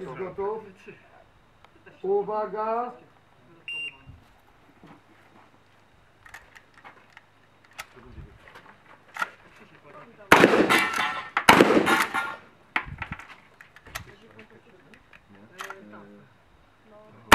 Jest gotów? Uwaga! No.